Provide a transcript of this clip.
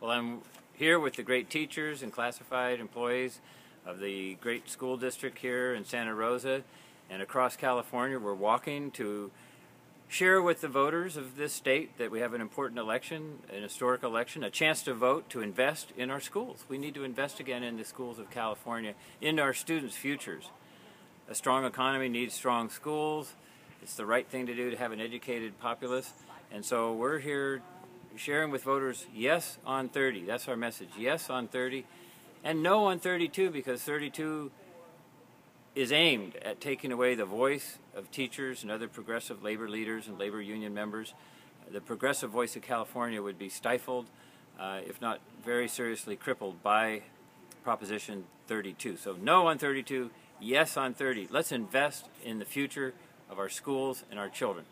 Well, I'm here with the great teachers and classified employees of the great school district here in Santa Rosa and across California. We're walking to share with the voters of this state that we have an important election, an historic election, a chance to vote to invest in our schools. We need to invest again in the schools of California, in our students' futures. A strong economy needs strong schools. It's the right thing to do to have an educated populace. And so we're here sharing with voters yes on 30. That's our message. Yes on 30 and no on 32 because 32 is aimed at taking away the voice of teachers and other progressive labor leaders and labor union members. The progressive voice of California would be stifled, uh, if not very seriously crippled, by Proposition 32. So no on 32, yes on 30. Let's invest in the future of our schools and our children.